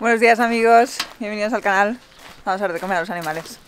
Buenos días amigos, bienvenidos al canal. Vamos a ver de comer a los animales.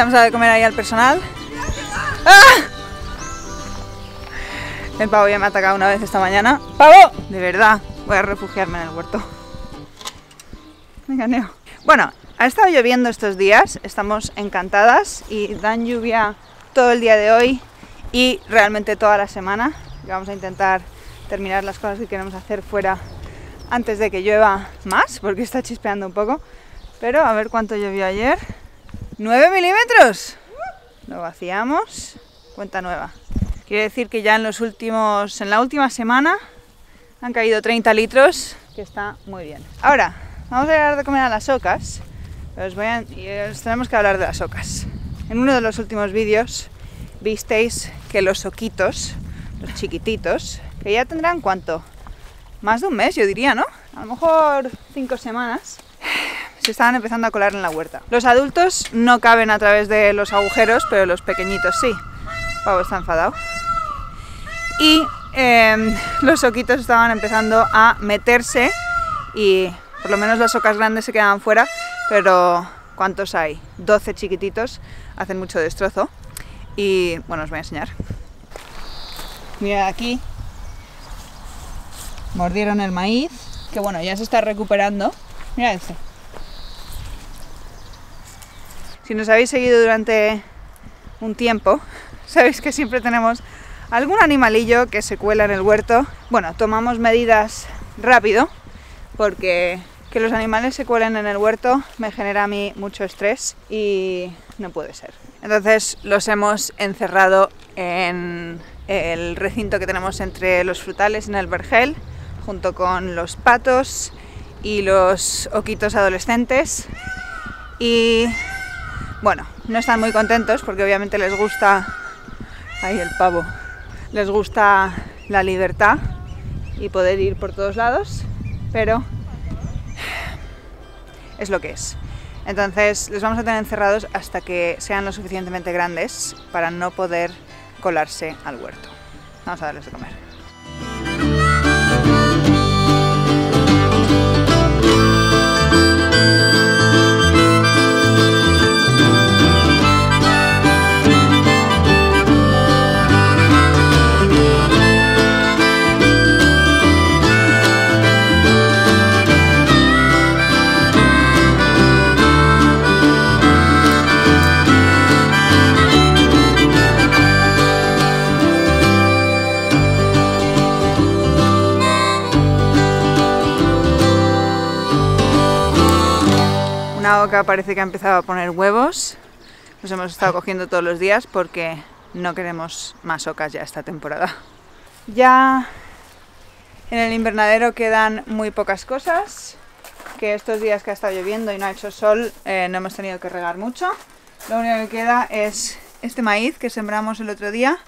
Vamos a dar de comer ahí al personal. ¡Ah! El pavo ya me ha atacado una vez esta mañana. ¡Pavo! De verdad, voy a refugiarme en el huerto. Venga, Neo. Bueno, ha estado lloviendo estos días, estamos encantadas y dan lluvia todo el día de hoy y realmente toda la semana. Vamos a intentar terminar las cosas que queremos hacer fuera antes de que llueva más, porque está chispeando un poco. Pero a ver cuánto llovió ayer. 9 milímetros. Lo vaciamos. Cuenta nueva. Quiere decir que ya en los últimos, en la última semana han caído 30 litros, que está muy bien. Ahora, vamos a dar de comer a las ocas. Y os tenemos que hablar de las ocas. En uno de los últimos vídeos visteis que los oquitos, los chiquititos, que ya tendrán cuánto? Más de un mes, yo diría, ¿no? A lo mejor cinco semanas se estaban empezando a colar en la huerta. Los adultos no caben a través de los agujeros, pero los pequeñitos sí. Pavo está enfadado. Y eh, los oquitos estaban empezando a meterse y por lo menos las ocas grandes se quedaban fuera, pero ¿cuántos hay? 12 chiquititos, hacen mucho destrozo. Y bueno, os voy a enseñar. Mirad aquí. Mordieron el maíz, que bueno, ya se está recuperando. Mirad este. Si nos habéis seguido durante un tiempo, sabéis que siempre tenemos algún animalillo que se cuela en el huerto. Bueno, tomamos medidas rápido porque que los animales se cuelen en el huerto me genera a mí mucho estrés y no puede ser. Entonces los hemos encerrado en el recinto que tenemos entre los frutales en el vergel, junto con los patos y los oquitos adolescentes. Y bueno, no están muy contentos porque obviamente les gusta, ahí el pavo, les gusta la libertad y poder ir por todos lados, pero es lo que es. Entonces les vamos a tener encerrados hasta que sean lo suficientemente grandes para no poder colarse al huerto. Vamos a darles de comer. Una oca parece que ha empezado a poner huevos. Los hemos estado cogiendo todos los días porque no queremos más ocas ya esta temporada. Ya en el invernadero quedan muy pocas cosas. que estos días que ha estado lloviendo y no ha hecho sol eh, no hemos tenido que regar mucho. Lo único que queda es este maíz que sembramos el otro día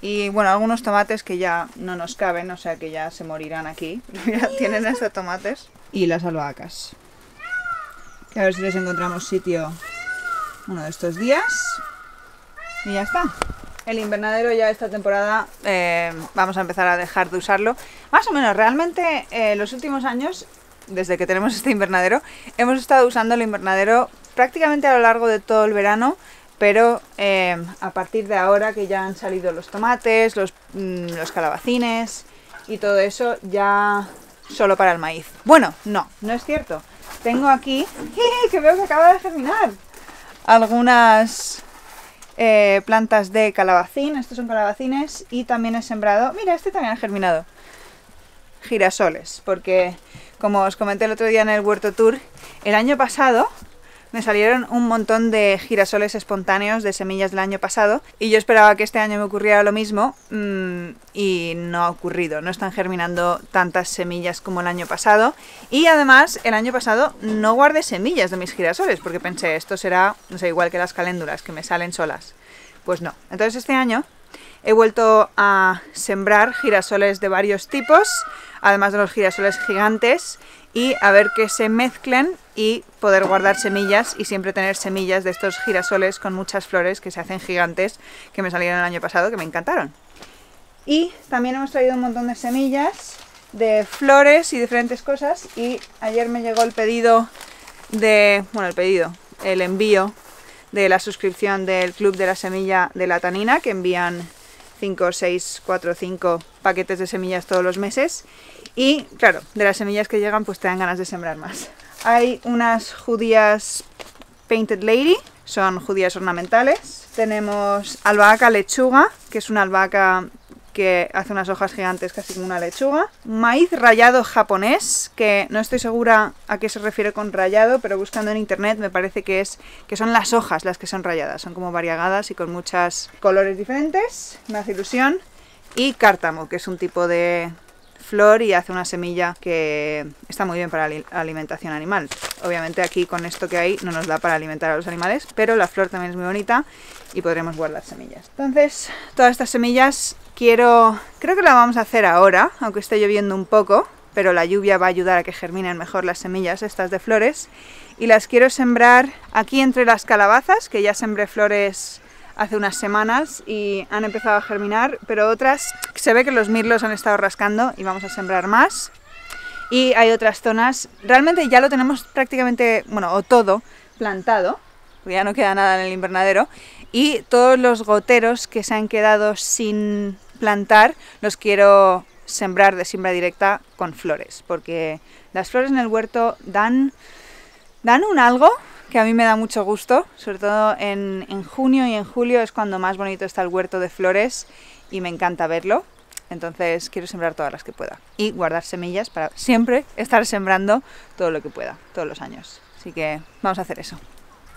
y bueno, algunos tomates que ya no nos caben, o sea que ya se morirán aquí. Tienen estos tomates. Y las albahacas. A ver si les encontramos sitio uno de estos días. Y ya está. El invernadero ya esta temporada eh, vamos a empezar a dejar de usarlo. Más o menos, realmente eh, los últimos años, desde que tenemos este invernadero, hemos estado usando el invernadero prácticamente a lo largo de todo el verano, pero eh, a partir de ahora que ya han salido los tomates, los, mm, los calabacines y todo eso, ya solo para el maíz. Bueno, no, no es cierto. Tengo aquí, que veo que acaba de germinar, algunas eh, plantas de calabacín, estos son calabacines, y también he sembrado, mira, este también ha germinado, girasoles, porque como os comenté el otro día en el Huerto Tour, el año pasado me salieron un montón de girasoles espontáneos de semillas del año pasado y yo esperaba que este año me ocurriera lo mismo mm, y no ha ocurrido, no están germinando tantas semillas como el año pasado y además el año pasado no guardé semillas de mis girasoles porque pensé esto será, no sé, igual que las caléndulas que me salen solas. Pues no. Entonces este año he vuelto a sembrar girasoles de varios tipos, además de los girasoles gigantes y a ver que se mezclen y poder guardar semillas y siempre tener semillas de estos girasoles con muchas flores que se hacen gigantes que me salieron el año pasado que me encantaron. Y también hemos traído un montón de semillas de flores y diferentes cosas y ayer me llegó el pedido de, bueno, el pedido, el envío de la suscripción del Club de la Semilla de la Tanina que envían 5, 6, 4, 5 paquetes de semillas todos los meses y claro, de las semillas que llegan pues te dan ganas de sembrar más. Hay unas judías Painted Lady, son judías ornamentales. Tenemos albahaca lechuga, que es una albahaca que hace unas hojas gigantes casi como una lechuga. Maíz rallado japonés, que no estoy segura a qué se refiere con rallado, pero buscando en internet me parece que es que son las hojas las que son rayadas, son como variegadas y con muchos colores diferentes. Me hace ilusión. Y cártamo, que es un tipo de, flor y hace una semilla que está muy bien para la alimentación animal. Obviamente aquí con esto que hay no nos da para alimentar a los animales, pero la flor también es muy bonita y podremos guardar semillas. Entonces, todas estas semillas quiero, creo que la vamos a hacer ahora, aunque esté lloviendo un poco, pero la lluvia va a ayudar a que germinen mejor las semillas estas de flores y las quiero sembrar aquí entre las calabazas, que ya sembré flores hace unas semanas y han empezado a germinar, pero otras se ve que los mirlos han estado rascando y vamos a sembrar más. Y hay otras zonas, realmente ya lo tenemos prácticamente, bueno, o todo plantado, ya no queda nada en el invernadero, y todos los goteros que se han quedado sin plantar los quiero sembrar de siembra directa con flores, porque las flores en el huerto dan, dan un algo que a mí me da mucho gusto, sobre todo en, junio y en julio es cuando más bonito está el huerto de flores y me encanta verlo. Entonces quiero sembrar todas las que pueda y guardar semillas para siempre estar sembrando todo lo que pueda, todos los años. Así que vamos a hacer eso.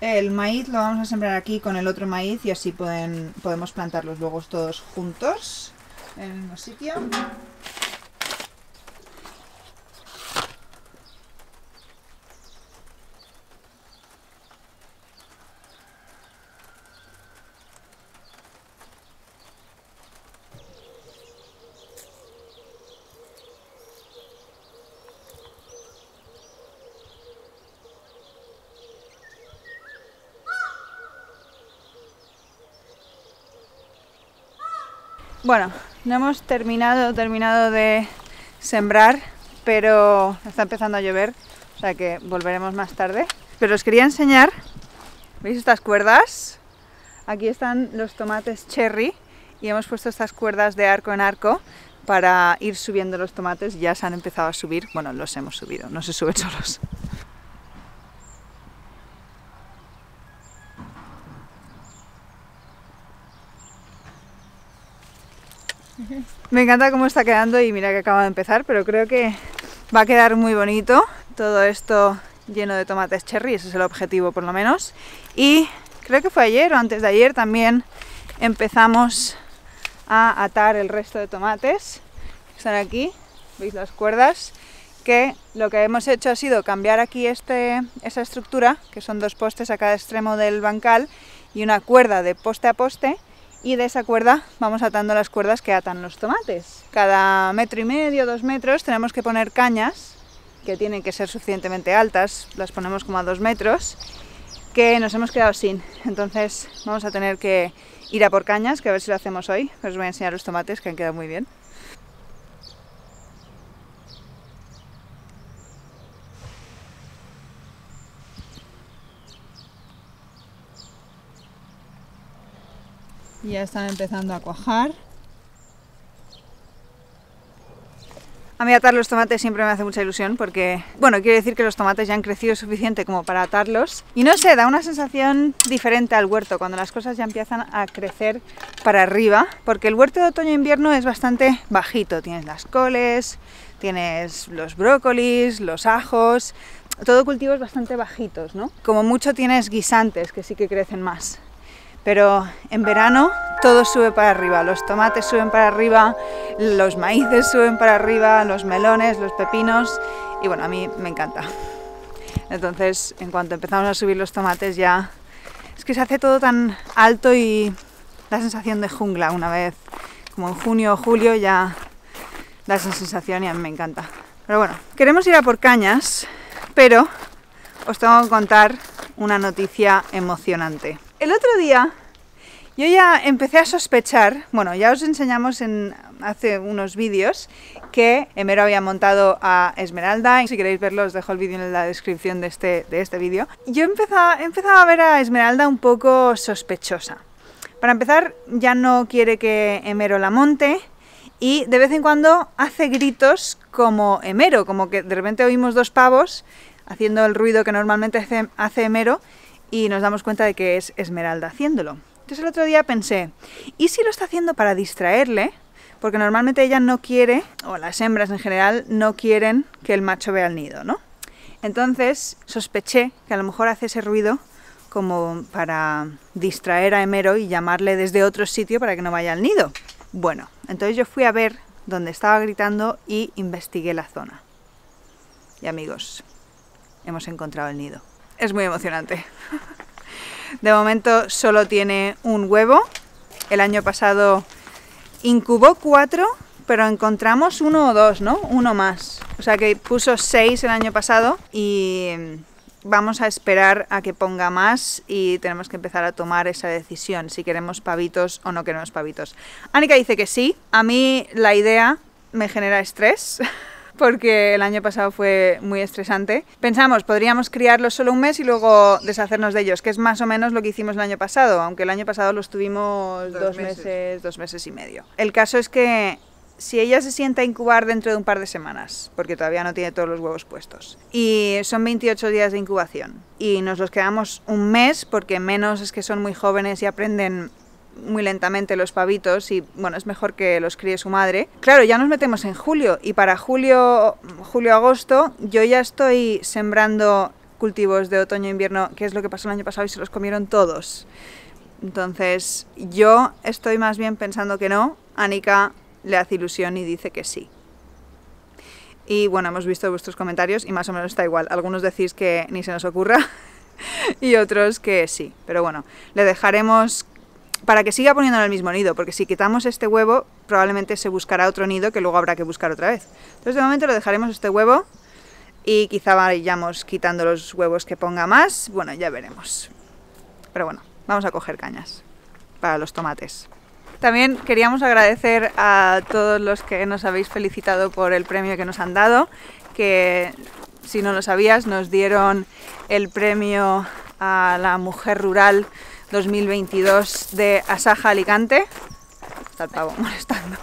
El maíz lo vamos a sembrar aquí con el otro maíz y así pueden, podemos plantarlos luego todos juntos en el mismo sitio. Bueno, no hemos terminado, terminado de sembrar, pero está empezando a llover, o sea que volveremos más tarde. Pero os quería enseñar, ¿veis estas cuerdas? Aquí están los tomates cherry y hemos puesto estas cuerdas de arco en arco para ir subiendo los tomates. Ya se han empezado a subir, bueno, los hemos subido, no se suben solos. Me encanta cómo está quedando y mira que acaba de empezar, pero creo que va a quedar muy bonito todo esto lleno de tomates cherry, ese es el objetivo por lo menos. Y creo que fue ayer o antes de ayer también empezamos a atar el resto de tomates están aquí, veis las cuerdas que lo que hemos hecho ha sido cambiar aquí esa estructura, que son dos postes a cada extremo del bancal y una cuerda de poste a poste, y de esa cuerda vamos atando las cuerdas que atan los tomates. Cada metro y medio, dos metros, tenemos que poner cañas que tienen que ser suficientemente altas, las ponemos como a dos metros, que nos hemos quedado sin. Entonces vamos a tener que ir a por cañas, que a ver si lo hacemos hoy. Os voy a enseñar los tomates que han quedado muy bien. Ya están empezando a cuajar. A mí atar los tomates siempre me hace mucha ilusión porque, bueno, quiere decir que los tomates ya han crecido suficiente como para atarlos. Y no sé, da una sensación diferente al huerto cuando las cosas ya empiezan a crecer para arriba, porque el huerto de otoño-invierno es bastante bajito. Tienes las coles, tienes los brócolis, los ajos, todo cultivos bastante bajitos, ¿no? Como mucho tienes guisantes que sí que crecen más pero en verano todo sube para arriba, los tomates suben para arriba, los maíces suben para arriba, los melones, los pepinos y bueno, a mí me encanta. Entonces, en cuanto empezamos a subir los tomates ya es que se hace todo tan alto y la sensación de jungla una vez, como en junio o julio ya da esa sensación y a mí me encanta. Pero bueno, queremos ir a por cañas, pero os tengo que contar una noticia emocionante. El otro día yo ya empecé a sospechar, bueno, ya os enseñamos en, hace unos vídeos que Emero había montado a Esmeralda, y si queréis verlo os dejo el vídeo en la descripción de este, de este vídeo. Yo empezaba, a ver a Esmeralda un poco sospechosa. Para empezar, ya no quiere que Emero la monte, y de vez en cuando hace gritos como Emero, como que de repente oímos dos pavos haciendo el ruido que normalmente hace, hace Emero y nos damos cuenta de que es Esmeralda haciéndolo. Entonces el otro día pensé, ¿y si lo está haciendo para distraerle? Porque normalmente ella no quiere, o las hembras en general, no quieren que el macho vea el nido, ¿no? Entonces sospeché que a lo mejor hace ese ruido como para distraer a Emero y llamarle desde otro sitio para que no vaya al nido. Bueno, entonces yo fui a ver dónde estaba gritando y investigué la zona. Y amigos, hemos encontrado el nido es muy emocionante. De momento solo tiene un huevo. El año pasado incubó cuatro, pero encontramos uno o dos, ¿no? Uno más. O sea que puso seis el año pasado y vamos a esperar a que ponga más y tenemos que empezar a tomar esa decisión si queremos pavitos o no queremos pavitos. Anika dice que sí. A mí la idea me genera estrés. porque el año pasado fue muy estresante. Pensamos, podríamos criarlos solo un mes y luego deshacernos de ellos, que es más o menos lo que hicimos el año pasado, aunque el año pasado los tuvimos dos, meses. dos meses y medio. El caso es que si ella se sienta a incubar dentro de un par de semanas, porque todavía no tiene todos los huevos puestos, y son 28 días de incubación, y nos los quedamos un mes, porque menos es que son muy jóvenes y aprenden muy lentamente los pavitos y bueno, es mejor que los críe su madre. Claro, ya nos metemos en julio y para julio, julio-agosto yo ya estoy sembrando cultivos de otoño-invierno, que es lo que pasó el año pasado y se los comieron todos. Entonces, yo estoy más bien pensando que no. Anika le hace ilusión y dice que sí. Y bueno, hemos visto vuestros comentarios y más o menos está igual. Algunos decís que ni se nos ocurra y otros que sí. Pero bueno, le dejaremos para que siga poniendo en el mismo nido, porque si quitamos este huevo, probablemente se buscará otro nido que luego habrá que buscar otra vez. Entonces de momento lo dejaremos este huevo y quizá vayamos quitando los huevos que ponga más, bueno, ya veremos. Pero bueno, vamos a coger cañas para los tomates. También queríamos agradecer a todos los que nos habéis felicitado por el premio que nos han dado, que si no lo sabías nos dieron el premio a la mujer rural 2022 de Asaja Alicante. Está el pavo molestando.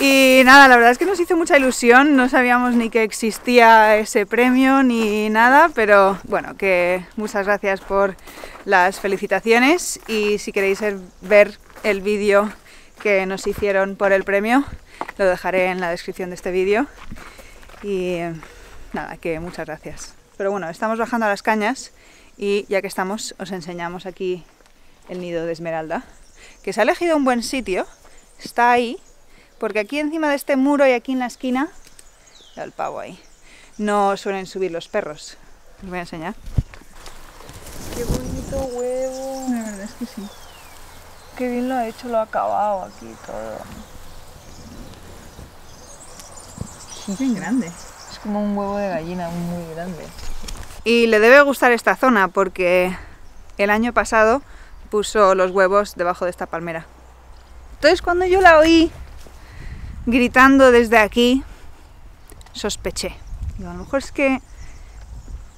Y nada, la verdad es que nos hizo mucha ilusión, no sabíamos ni que existía ese premio ni nada, pero bueno, que muchas gracias por las felicitaciones y si queréis ver el vídeo que nos hicieron por el premio, lo dejaré en la descripción de este vídeo. Y nada, que muchas gracias. Pero bueno, estamos bajando a las cañas y ya que estamos, os enseñamos aquí el nido de esmeralda, que se ha elegido un buen sitio, está ahí, porque aquí encima de este muro y aquí en la esquina al pavo ahí. No suelen subir los perros. Os voy a enseñar. Qué bonito huevo. La verdad es que sí. Qué bien lo ha hecho, lo ha acabado aquí todo. Es bien grande. Es como un huevo de gallina muy grande. Y le debe gustar esta zona porque el año pasado puso los huevos debajo de esta palmera. Entonces cuando yo la oí gritando desde aquí, sospeché. Digo, a lo mejor es que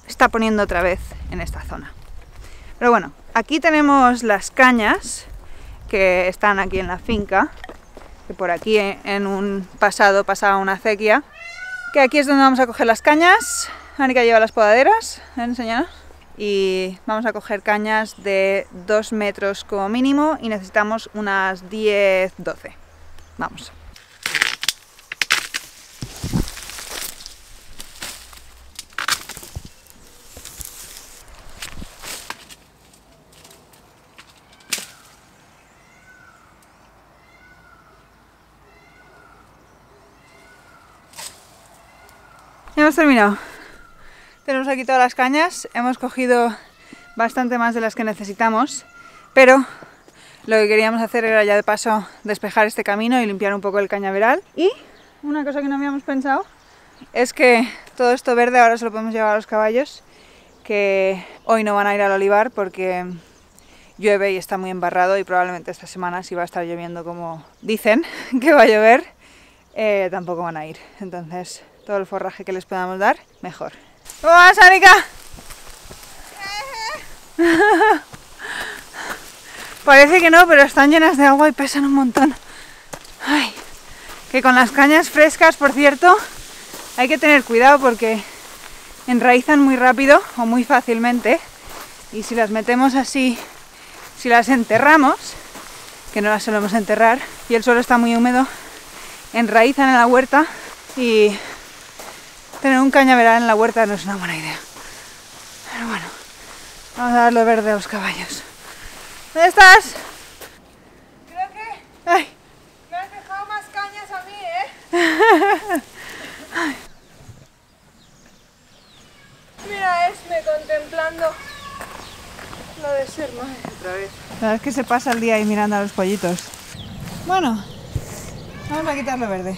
está poniendo otra vez en esta zona. Pero bueno, aquí tenemos las cañas que están aquí en la finca, que por aquí en un pasado pasaba una acequia, que aquí es donde vamos a coger las cañas. Anika lleva las podaderas, enseñar. Y vamos a coger cañas de 2 metros como mínimo y necesitamos unas 10, 12. Vamos. Hemos terminado. Tenemos aquí todas las cañas, hemos cogido bastante más de las que necesitamos, pero lo que queríamos hacer era ya de paso despejar este camino y limpiar un poco el cañaveral. Y una cosa que no habíamos pensado es que todo esto verde ahora se lo podemos llevar a los caballos, que hoy no van a ir al olivar porque llueve y está muy embarrado y probablemente esta semana si va a estar lloviendo como dicen que va a llover, eh, tampoco van a ir. Entonces todo el forraje que les podamos dar, mejor. ¿Cómo vas, Anika? Parece que no, pero están llenas de agua y pesan un montón. Ay, que con las cañas frescas, por cierto, hay que tener cuidado porque enraizan muy rápido o muy fácilmente. Y si las metemos así, si las enterramos, que no las solemos enterrar, y el suelo está muy húmedo, enraizan en la huerta y tener un cañaveral en la huerta no es una buena idea. Pero bueno, vamos a darle verde a los caballos. ¿Dónde estás? Creo que Ay, me has dejado más cañas a mí, ¿eh? Mira, Esme contemplando lo de ser madre otra vez. la verdad es que se pasa el día ahí mirando a los pollitos. Bueno, vamos a quitarlo verde.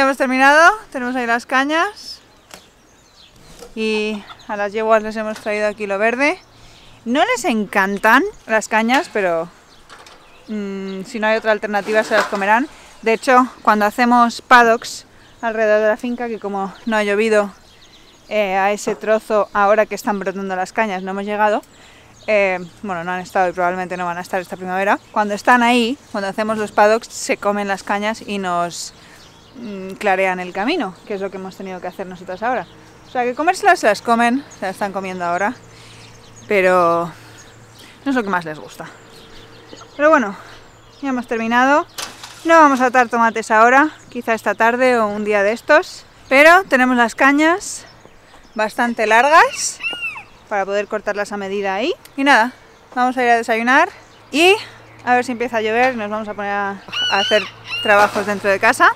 Hemos terminado, tenemos ahí las cañas y a las yeguas les hemos traído aquí lo verde. No les encantan las cañas, pero mm, si no hay otra alternativa se las comerán. De hecho, cuando hacemos paddocks alrededor de la finca, que como no ha llovido eh, a ese trozo ahora que están brotando las cañas, no hemos llegado, eh, bueno, no han estado y probablemente no van a estar esta primavera. Cuando están ahí, cuando hacemos los paddocks, se comen las cañas y nos mm, clarean el camino, que es lo que hemos tenido que hacer nosotros ahora. O sea, que comérselas se las comen, se las están comiendo ahora, pero no es lo que más les gusta. Pero bueno, ya hemos terminado. No vamos a atar tomates ahora, quizá esta tarde o un día de estos, pero tenemos las cañas bastante largas para poder cortarlas a medida ahí. Y nada, vamos a ir a desayunar y a ver si empieza a llover nos vamos a poner a hacer trabajos dentro de casa.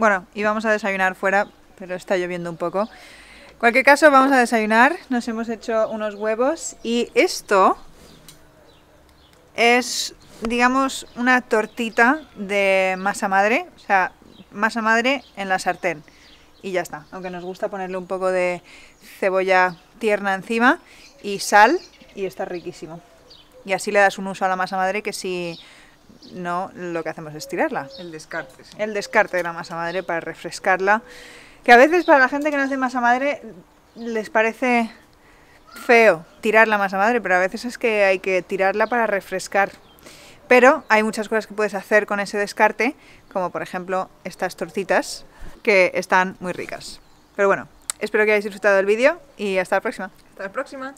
Bueno, íbamos a desayunar fuera, pero está lloviendo un poco. En cualquier caso, vamos a desayunar. Nos hemos hecho unos huevos y esto es, digamos, una tortita de masa madre, o sea, masa madre en la sartén. Y ya está, aunque nos gusta ponerle un poco de cebolla tierna encima y sal y está riquísimo. Y así le das un uso a la masa madre que si no, lo que hacemos es tirarla. El descarte, sí. El descarte de la masa madre para refrescarla. Que a veces para la gente que no hace masa madre les parece feo tirar la masa madre, pero a veces es que hay que tirarla para refrescar. Pero hay muchas cosas que puedes hacer con ese descarte, como por ejemplo estas tortitas, que están muy ricas. Pero bueno, espero que hayáis disfrutado del vídeo y hasta la próxima. Hasta la próxima.